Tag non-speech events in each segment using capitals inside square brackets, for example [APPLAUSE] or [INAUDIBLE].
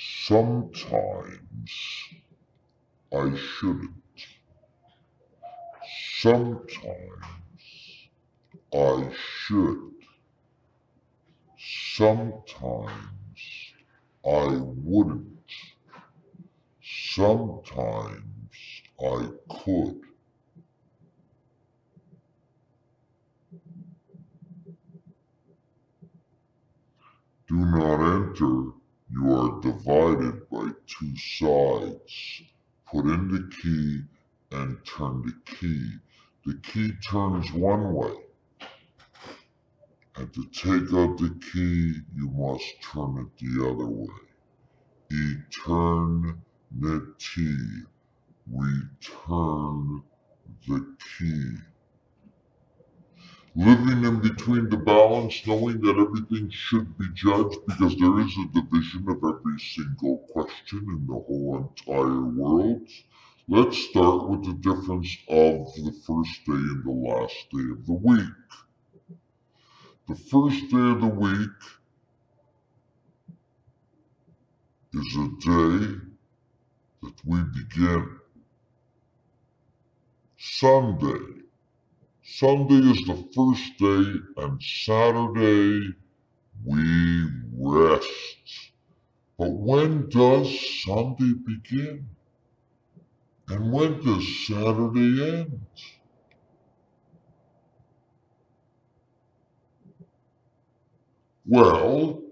Sometimes I shouldn't. Sometimes I should. Sometimes I wouldn't. Sometimes I could. Do not enter. You are divided by two sides. Put in the key and turn the key. The key turns one way. And to take out the key, you must turn it the other way. Eternity. Return the key. Living in between the balance, knowing that everything should be judged because there is a division of every single question in the whole entire world. Let's start with the difference of the first day and the last day of the week. The first day of the week is a day that we begin. Sunday. Sunday is the first day, and Saturday we rest. But when does Sunday begin? And when does Saturday end? Well,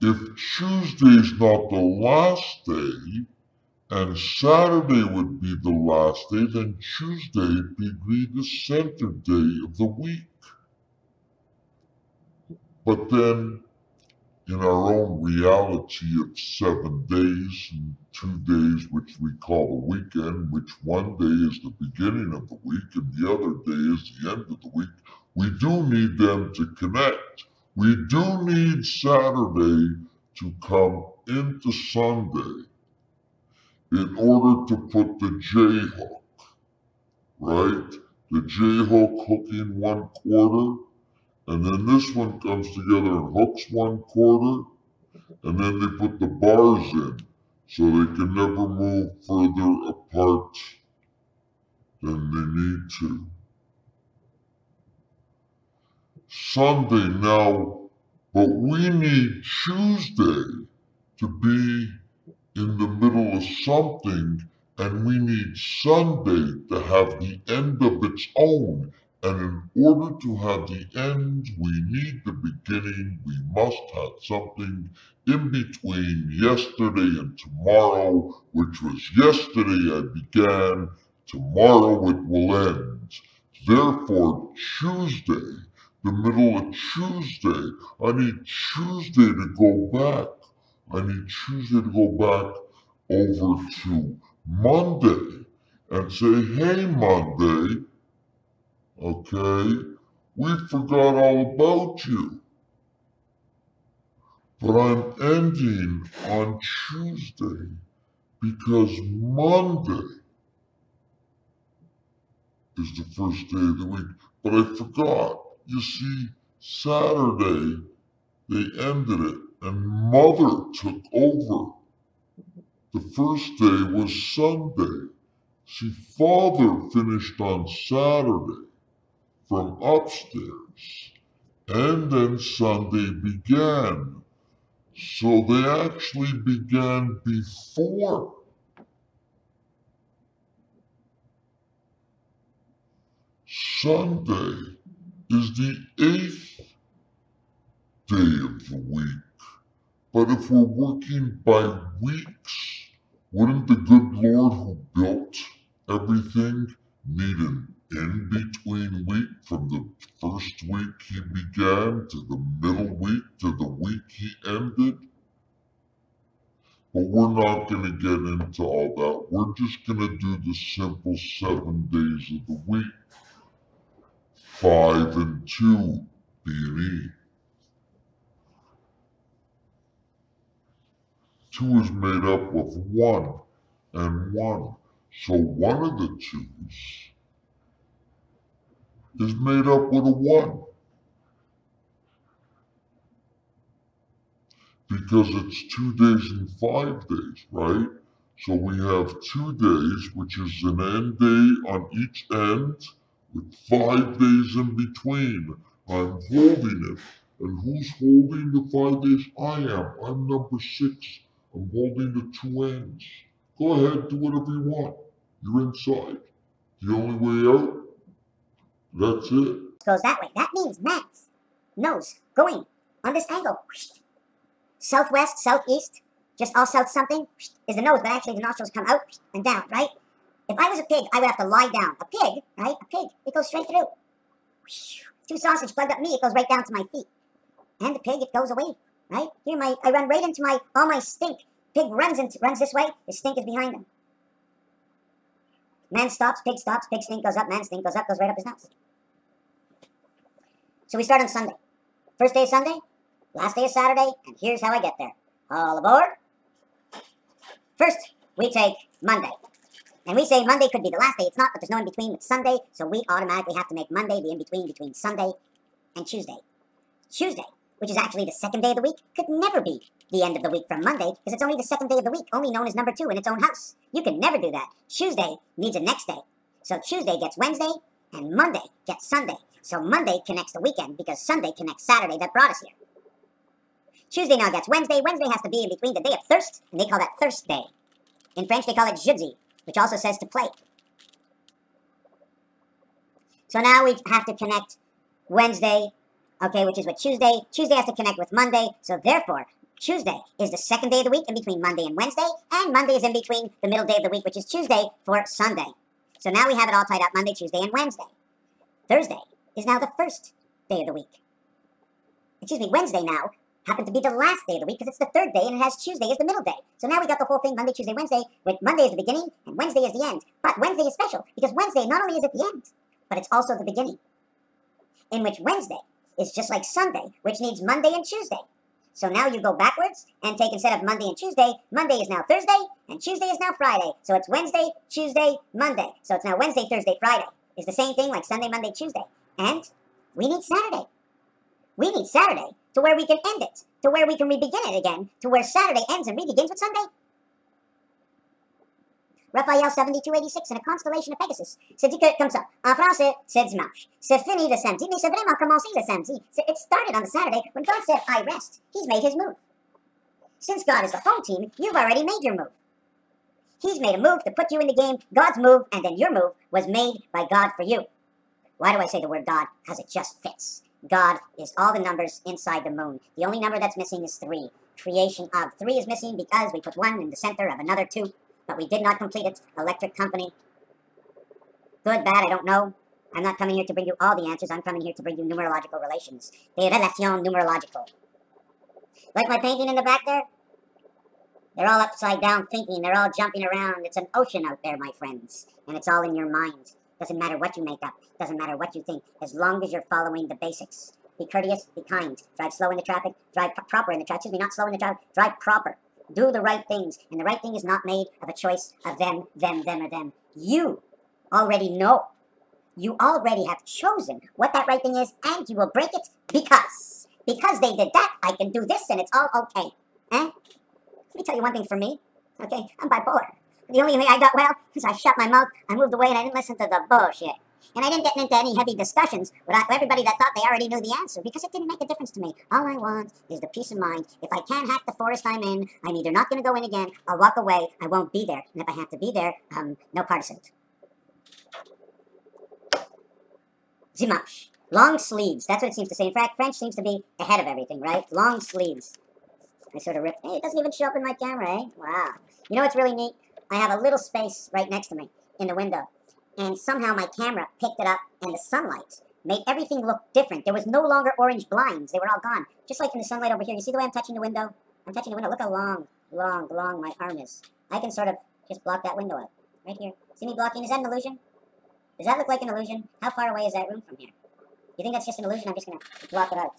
if Tuesday's not the last day, and Saturday would be the last day, then Tuesday would be the center day of the week. But then, in our own reality of seven days and two days, which we call a weekend, which one day is the beginning of the week and the other day is the end of the week, we do need them to connect. We do need Saturday to come into Sunday in order to put the J hook, right? The J hook hooking one quarter, and then this one comes together and hooks one quarter, and then they put the bars in so they can never move further apart than they need to. Sunday now, but we need Tuesday to be in the middle of something, and we need Sunday to have the end of its own. And in order to have the end, we need the beginning. We must have something in between yesterday and tomorrow, which was yesterday I began, tomorrow it will end. Therefore, Tuesday the middle of Tuesday. I need Tuesday to go back. I need Tuesday to go back over to Monday and say, hey, Monday, okay, we forgot all about you. But I'm ending on Tuesday because Monday is the first day of the week. But I forgot. You see, Saturday, they ended it, and Mother took over. The first day was Sunday. See, Father finished on Saturday from upstairs, and then Sunday began. So they actually began before. Sunday is the eighth day of the week. But if we're working by weeks, wouldn't the good Lord who built everything need an in between week from the first week he began to the middle week to the week he ended? But we're not going to get into all that. We're just going to do the simple seven days of the week five and two being Two is made up of one and one. So one of the twos is made up with a one. because it's two days and five days, right? So we have two days, which is an end day on each end with five days in between. I'm holding it. And who's holding the five days? I am. I'm number six. I'm holding the two ends. Go ahead, do whatever you want. You're inside. The only way out, that's it. Goes that way. That means Matt's nose going on this angle. Southwest, southeast, just all south something is the nose, but actually the nostrils come out and down, right? If I was a pig, I would have to lie down. A pig, right? A pig, it goes straight through. Two sausage plugged up me, it goes right down to my feet. And the pig, it goes away, right? Here, my I run right into my all my stink. Pig runs into runs this way, the stink is behind him. Man stops, pig stops, pig stink goes up, man stink goes up, goes right up his nose. So we start on Sunday. First day is Sunday, last day is Saturday, and here's how I get there. All aboard. First, we take Monday. And we say Monday could be the last day. It's not, but there's no in between. It's Sunday, so we automatically have to make Monday the in between between Sunday and Tuesday. Tuesday, which is actually the second day of the week, could never be the end of the week from Monday because it's only the second day of the week, only known as number two in its own house. You can never do that. Tuesday needs a next day. So Tuesday gets Wednesday, and Monday gets Sunday. So Monday connects the weekend because Sunday connects Saturday that brought us here. Tuesday now gets Wednesday. Wednesday has to be in between the day of thirst, and they call that thirst day. In French, they call it jeudi, which also says to play. So now we have to connect Wednesday, okay, which is what Tuesday. Tuesday has to connect with Monday, so therefore, Tuesday is the second day of the week in between Monday and Wednesday, and Monday is in between the middle day of the week, which is Tuesday, for Sunday. So now we have it all tied up Monday, Tuesday, and Wednesday. Thursday is now the first day of the week. Excuse me, Wednesday now happened to be the last day of the week because it's the third day and it has Tuesday as the middle day. So now we got the whole thing Monday, Tuesday, Wednesday, with Monday is the beginning and Wednesday is the end. But Wednesday is special because Wednesday not only is it the end, but it's also the beginning. In which Wednesday is just like Sunday, which needs Monday and Tuesday. So now you go backwards and take instead of Monday and Tuesday, Monday is now Thursday and Tuesday is now Friday. So it's Wednesday, Tuesday, Monday. So it's now Wednesday, Thursday, Friday. It's the same thing like Sunday, Monday, Tuesday. And we need Saturday. We need Saturday to where we can end it, to where we can re-begin it again, to where Saturday ends and re-begins with Sunday. Raphaël 7286 in a constellation of Pegasus. C'est dit que, comme ça, en français, c'est dimanche. C'est fini le samedi, mais c'est vraiment commencé le samedi. It started on the Saturday when God said, I rest. He's made his move. Since God is the home team, you've already made your move. He's made a move to put you in the game, God's move, and then your move was made by God for you. Why do I say the word God? Because it just fits. God is all the numbers inside the moon. The only number that's missing is three. Creation of three is missing because we put one in the center of another two, but we did not complete it. Electric company. Good, bad, I don't know. I'm not coming here to bring you all the answers. I'm coming here to bring you numerological relations. The relation numerological. Like my painting in the back there? They're all upside down thinking. They're all jumping around. It's an ocean out there, my friends. And it's all in your mind. Doesn't matter what you make up. Doesn't matter what you think. As long as you're following the basics. Be courteous. Be kind. Drive slow in the traffic. Drive proper in the traffic. Excuse me, not slow in the traffic. Drive proper. Do the right things. And the right thing is not made of a choice of them, them, them, or them. You already know. You already have chosen what that right thing is, and you will break it because. Because they did that, I can do this, and it's all okay. Eh? Let me tell you one thing for me. Okay, I'm bipolar. The only way I got well is I shut my mouth, I moved away, and I didn't listen to the bullshit. And I didn't get into any heavy discussions with everybody that thought they already knew the answer because it didn't make a difference to me. All I want is the peace of mind. If I can't hack the forest I'm in, I'm either not going to go in again, I'll walk away, I won't be there. And if I have to be there, um, no partisan. Dimanche. Long sleeves. That's what it seems to say. In fact, French seems to be ahead of everything, right? Long sleeves. I sort of rip. Hey, it doesn't even show up in my camera, eh? Wow. You know what's really neat? I have a little space right next to me in the window. And somehow my camera picked it up and the sunlight made everything look different. There was no longer orange blinds. They were all gone. Just like in the sunlight over here. You see the way I'm touching the window? I'm touching the window. Look how long, long, long my arm is. I can sort of just block that window out. Right here. See me blocking? Is that an illusion? Does that look like an illusion? How far away is that room from here? You think that's just an illusion? I'm just going to block it out.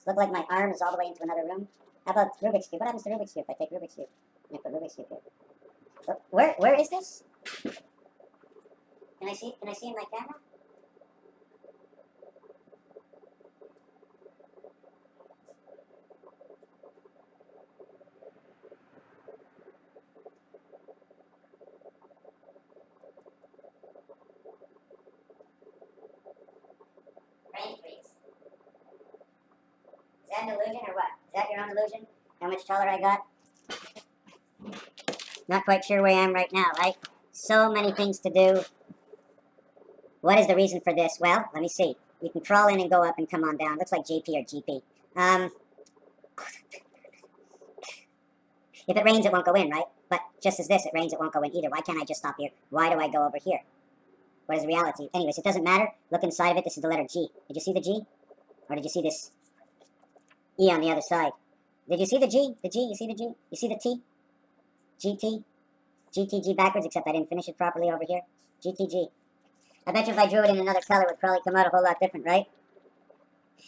It look like my arm is all the way into another room? How about Rubik's Cube? What happens to Rubik's Cube if I take Rubik's Cube? I put Rubik's Cube here. Where, where is this? Can I see? Can I see in my camera? Brain freeze. Is that an illusion or what? Is that your own illusion? How much taller I got? [LAUGHS] Not quite sure where I am right now, right? So many things to do. What is the reason for this? Well, let me see. You can crawl in and go up and come on down. Looks like JP or GP. Um, if it rains, it won't go in, right? But just as this, it rains, it won't go in either. Why can't I just stop here? Why do I go over here? What is the reality? Anyways, it doesn't matter. Look inside of it. This is the letter G. Did you see the G? Or did you see this E on the other side? Did you see the G? The G? You see the G? You see the T? GT? GTG backwards, except I didn't finish it properly over here. GTG. I bet you if I drew it in another color, it would probably come out a whole lot different, right?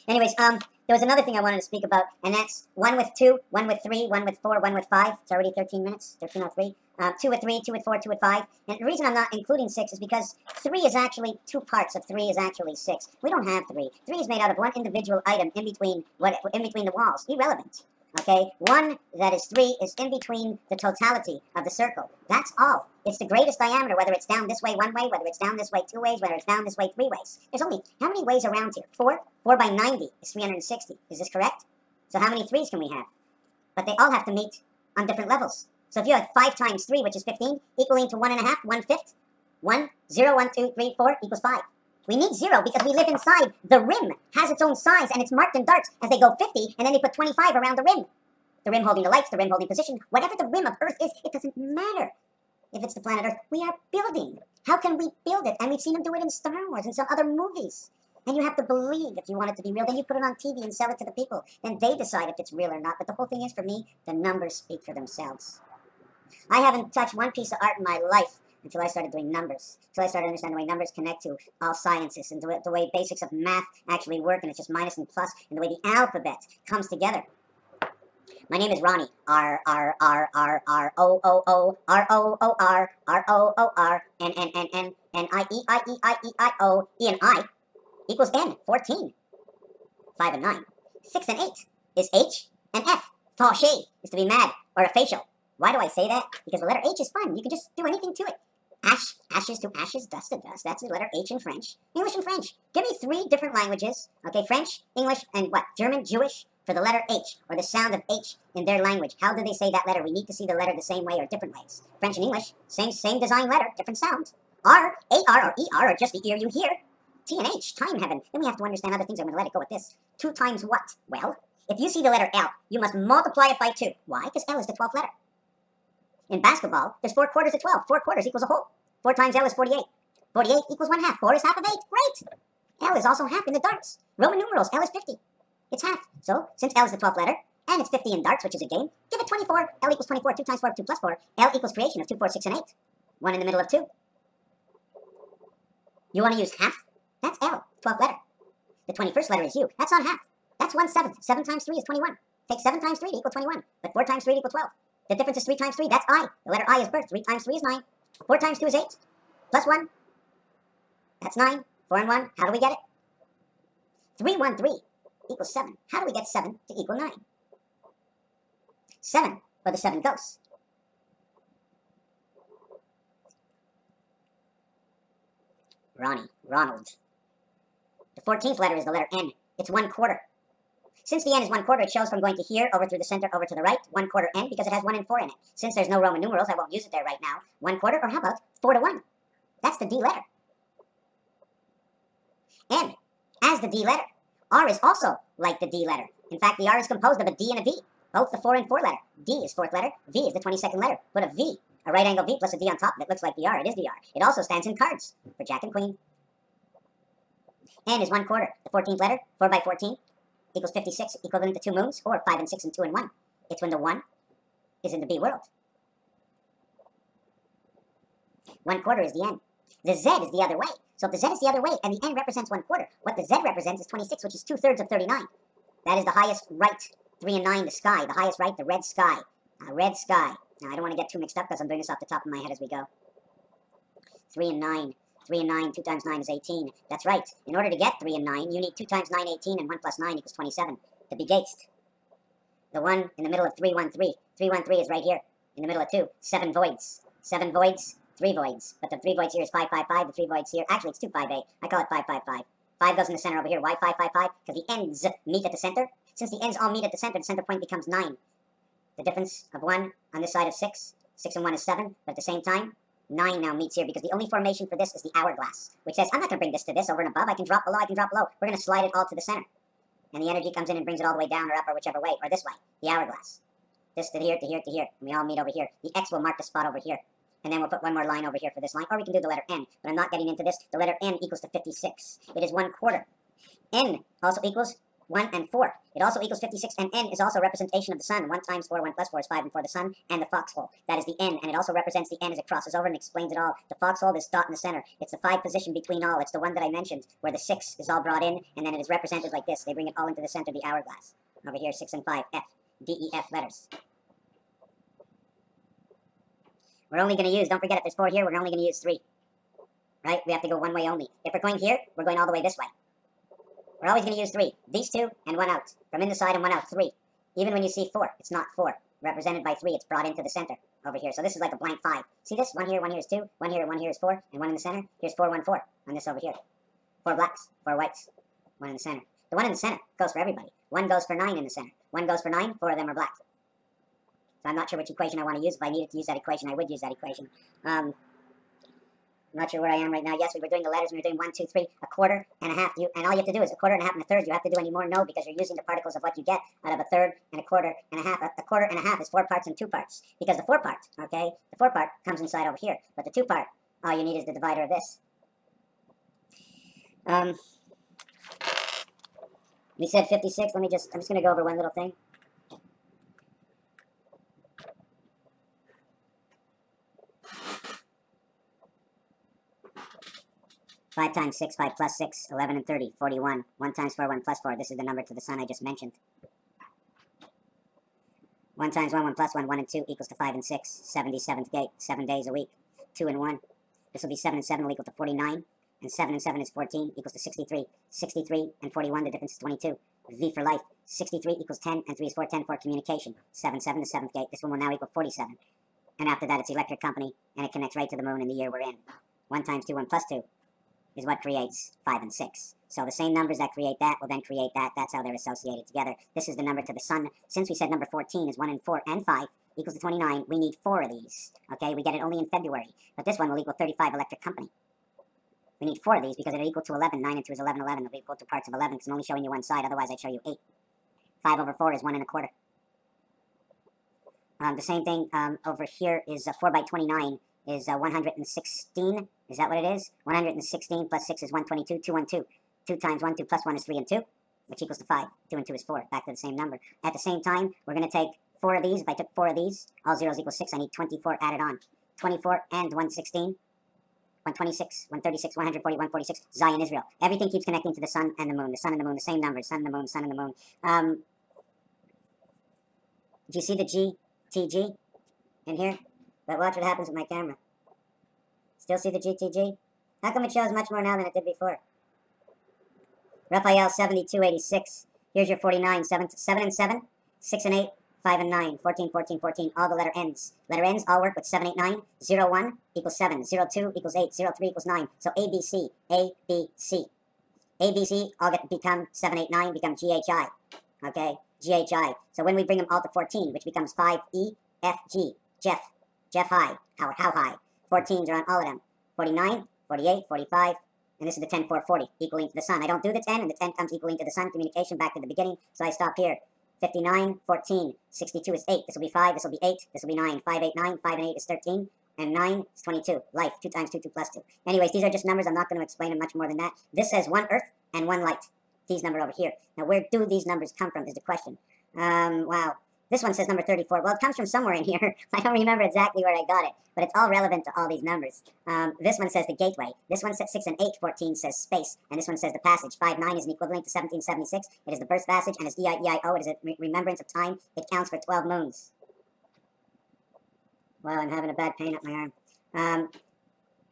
Anyways, um, there was another thing I wanted to speak about, and that's one with two, one with three, one with four, one with five. It's already 13 minutes, thirteen 1303. Uh, two with three, two with four, two with five. And the reason I'm not including six is because three is actually, two parts of three is actually six. We don't have three. Three is made out of one individual item in between what in between the walls. Irrelevant. Okay, one that is three is in between the totality of the circle. That's all. It's the greatest diameter, whether it's down this way one way, whether it's down this way two ways, whether it's down this way three ways. There's only, how many ways around here? Four? Four by 90 is 360. Is this correct? So how many threes can we have? But they all have to meet on different levels. So if you have five times three, which is 15, equaling to one and a half, one fifth, one, zero, one, two, three, four equals five. We need zero because we live inside. The rim has its own size and it's marked in darts as they go 50 and then they put 25 around the rim. The rim holding the lights, the rim holding position, whatever the rim of Earth is, it doesn't matter. If it's the planet Earth, we are building. How can we build it? And we've seen them do it in Star Wars and some other movies. And you have to believe if you want it to be real. Then you put it on TV and sell it to the people. Then they decide if it's real or not. But the whole thing is, for me, the numbers speak for themselves. I haven't touched one piece of art in my life until I started doing numbers. Until I started understanding the way numbers connect to all sciences and the way, the way basics of math actually work and it's just minus and plus and the way the alphabet comes together. My name is Ronnie. R R R R R O O O R O O R R O O R N N N N N I E I E I E I O E and I equals N. 14. 5 and 9. 6 and 8 is H and F. Fauché is to be mad or a facial. Why do I say that? Because the letter H is fun. You can just do anything to it. Ash, ashes to ashes, dust to dust. That's the letter H in French. English and French. Give me three different languages. Okay, French, English, and what? German, Jewish, for the letter H, or the sound of H in their language. How do they say that letter? We need to see the letter the same way or different ways. French and English, same same design letter, different sound. R, A-R, or E-R, or just the ear you hear. T and H, time heaven. Then we have to understand other things. I'm going to let it go with this. Two times what? Well, if you see the letter L, you must multiply it by two. Why? Because L is the 12th letter. In basketball, there's four quarters of 12. Four quarters equals a whole. Four times L is 48. 48 equals one half. Four is half of eight. Great! L is also half in the darts. Roman numerals, L is 50. It's half. So, since L is the 12th letter, and it's 50 in darts, which is a game, give it 24. L equals 24. 2 times 4, 2 plus 4. L equals creation of 2, 4, 6, and 8. 1 in the middle of 2. You want to use half? That's L, 12th letter. The 21st letter is U. That's not half. That's 1 seventh. 7 times 3 is 21. Take 7 times 3 to equal 21. But 4 times 3 to equal 12. The difference is 3 times 3. That's I. The letter I is birth. 3 times 3 is 9. 4 times 2 is 8. Plus 1. That's 9. 4 and 1. How do we get it? 3, 1, 3 equals 7. How do we get 7 to equal 9? 7 for the 7 ghosts. Ronnie, Ronald. The 14th letter is the letter N. It's 1 quarter. Since the N is 1 quarter, it shows from going to here, over through the center, over to the right, 1 quarter N, because it has 1 and 4 in it. Since there's no Roman numerals, I won't use it there right now. 1 quarter, or how about 4 to 1? That's the D letter. N, as the D letter. R is also like the D letter. In fact, the R is composed of a D and a V, both the 4 and 4 letter. D is fourth letter, V is the 22nd letter. Put a V, a right angle V plus a D on top it looks like the R. It is the R. It also stands in cards for Jack and Queen. N is 1 quarter, the 14th letter, 4 by 14, equals 56, equivalent to 2 moons, or 5 and 6 and 2 and 1. It's when the 1 is in the B world. 1 quarter is the N. The Z is the other way. So if the Z is the other way and the N represents 1 quarter, what the Z represents is 26, which is 2 thirds of 39. That is the highest right, 3 and 9, the sky. The highest right, the red sky. A red sky. Now, I don't want to get too mixed up because I'm doing this off the top of my head as we go. 3 and 9. 3 and 9, 2 times 9 is 18. That's right. In order to get 3 and 9, you need 2 times 9, 18, and 1 plus 9 equals 27 to be gauged. The 1 in the middle of 3, 1, 3. 3, 1, 3 is right here in the middle of 2. 7 voids. 7 voids, 3 voids. But the 3 voids here is 5, 5, 5. The 3 voids here, actually it's 2, 5, 8. I call it 5, 5, 5. 5 goes in the center over here. Why 5, 5, 5? Because the ends meet at the center. since the ends all meet at the center, the center point becomes 9. The difference of 1 on this side of 6, 6 and 1 is 7, but at the same time, 9 now meets here because the only formation for this is the hourglass, which says, I'm not going to bring this to this over and above. I can drop below, I can drop below. We're going to slide it all to the center. And the energy comes in and brings it all the way down or up or whichever way, or this way, the hourglass. This to here, to here, to here. And we all meet over here. The X will mark the spot over here. And then we'll put one more line over here for this line. Or we can do the letter N. But I'm not getting into this. The letter N equals to 56. It is one quarter. N also equals 1 and 4. It also equals 56, and N is also a representation of the sun. 1 times 4, 1 plus 4 is 5, and for the sun, and the foxhole. That is the N, and it also represents the N as it crosses over and explains it all. The foxhole, this dot in the center, it's the 5 position between all. It's the one that I mentioned, where the 6 is all brought in, and then it is represented like this. They bring it all into the center of the hourglass. Over here, 6 and 5, F, D, E, F letters. We're only going to use, don't forget if there's 4 here, we're only going to use 3. Right? We have to go one way only. If we're going here, we're going all the way this way. We're always going to use three. These two and one out. From in the side and one out, three. Even when you see four, it's not four. Represented by three, it's brought into the center over here. So this is like a blank five. See this? One here, one here is two. One here, one here is four. And one in the center. Here's four, one, four. On this over here. Four blacks, four whites. One in the center. The one in the center goes for everybody. One goes for nine in the center. One goes for nine, four of them are black. So I'm not sure which equation I want to use. If I needed to use that equation, I would use that equation. Um, I'm not sure where I am right now. Yes, we were doing the letters. We were doing one, two, three, a quarter, and a half. You, and all you have to do is a quarter and a half and a third. You have to do any more? No, because you're using the particles of what you get out of a third and a quarter and a half. A, a quarter and a half is four parts and two parts. Because the four part, okay, the four part comes inside over here. But the two part, all you need is the divider of this. Um, we said 56. Let me just, I'm just going to go over one little thing. 5 times 6, 5 plus 6, 11 and 30, 41. 1 times 4, 1 plus 4. This is the number to the sun I just mentioned. 1 times 1, 1 plus 1, 1 and 2 equals to 5 and 6. 77th gate, 7 days a week. 2 and 1. This will be 7 and 7 will equal to 49. And 7 and 7 is 14 equals to 63. 63 and 41, the difference is 22. V for life. 63 equals 10 and 3 is 4, 10 for communication. 7, 7, the 7th gate. This one will now equal 47. And after that, it's electric company, and it connects right to the moon in the year we're in. 1 times 2, 1 plus 2 is what creates 5 and 6. So the same numbers that create that will then create that. That's how they're associated together. This is the number to the sun. Since we said number 14 is 1 and 4 and 5 equals to 29, we need 4 of these. Okay, we get it only in February. But this one will equal 35 electric company. We need 4 of these because they're equal to 11. 9 and 2 is 11, 11. They'll be equal to parts of 11 because I'm only showing you one side. Otherwise, I'd show you 8. 5 over 4 is 1 and a quarter. Um, the same thing um, over here is uh, 4 by 29 is uh, 116. Is that what it is? 116 plus 6 is 122. 2, 1, 2. 2 times 1, 2 plus 1 is 3 and 2, which equals to 5. 2 and 2 is 4. Back to the same number. At the same time, we're going to take 4 of these. If I took 4 of these, all zeros equal 6. I need 24 added on. 24 and 116. 126, 136, 140, 146, Zion, Israel. Everything keeps connecting to the sun and the moon. The sun and the moon, the same numbers. Sun and the moon, sun and the moon. Um, do you see the G, T, G in here? But watch what happens with my camera. Still see the GTG? How come it shows much more now than it did before? Raphael 7286. Here's your 49. 7, 7 and 7. 6 and 8. 5 and 9. 14, 14, 14. All the letter N's. Letter N's all work with 7, 8, 9. 0, 1 equals 7. 0, 2 equals 8. 0, 3 equals 9. So A, B, C. A, B, C. A, B, C all get to become 7, 8, 9, become GHI. Okay? GHI. So when we bring them all to 14, which becomes 5, E, F, G. Jeff. Jeff High. How, how high? 14s are on all of them. 49, 48, 45, and this is the 10, 4, 40, equaling to the sun. I don't do the 10, and the 10 comes equaling to the sun. Communication back to the beginning, so I stop here. 59, 14, 62 is 8. This will be 5, this will be 8, this will be 9. 5, 8, 9, 5 and 8 is 13, and 9 is 22. Life, 2 times 2, 2 plus 2. Anyways, these are just numbers. I'm not going to explain it much more than that. This says one earth and one light. These number over here. Now, where do these numbers come from is the question. Um, wow. This one says number 34. Well, it comes from somewhere in here. [LAUGHS] I don't remember exactly where I got it, but it's all relevant to all these numbers. Um, this one says the gateway. This one says 6 and 8, 14 says space. And this one says the passage. 5, 9 is an equivalent to 1776. It is the birth passage, and it's E-I-E-I-O. It is a re remembrance of time. It counts for 12 moons. Well, I'm having a bad pain up my arm. Um,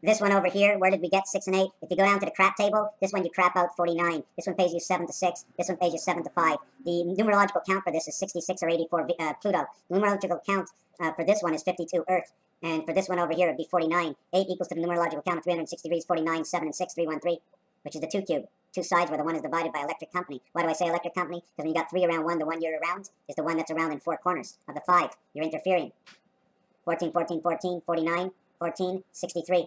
this one over here, where did we get 6 and 8? If you go down to the crap table, this one you crap out 49. This one pays you 7 to 6. This one pays you 7 to 5. The numerological count for this is 66 or 84 uh, Pluto. The numerological count uh, for this one is 52 Earth. And for this one over here, it'd be 49. 8 equals to the numerological count of 360 degrees, 49, 7, and 6, 313, which is the 2 cube. two sides where the one is divided by electric company. Why do I say electric company? Because when you got three around one, the one you're around is the one that's around in four corners. Of the five, you're interfering. 14, 14, 14, 49, 14, 63,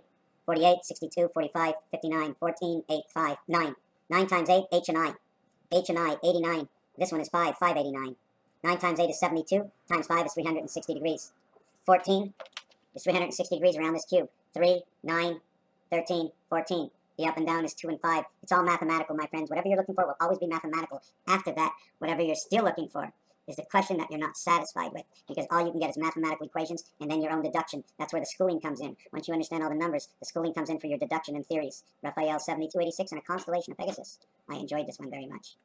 48, 62, 45, 59, 14, 8, 5, 9. 9 times 8, H and I. H and I, 89. This one is 5, 589. 9 times 8 is 72, times 5 is 360 degrees. 14 is 360 degrees around this cube. 3, 9, 13, 14. The up and down is 2 and 5. It's all mathematical, my friends. Whatever you're looking for will always be mathematical. After that, whatever you're still looking for is the question that you're not satisfied with because all you can get is mathematical equations and then your own deduction. That's where the schooling comes in. Once you understand all the numbers, the schooling comes in for your deduction and theories. Raphael 7286 and a constellation of Pegasus. I enjoyed this one very much.